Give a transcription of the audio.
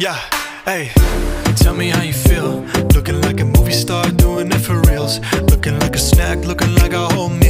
Yeah, hey, tell me how you feel. Looking like a movie star, doing it for reals. Looking like a snack, looking like a whole meal.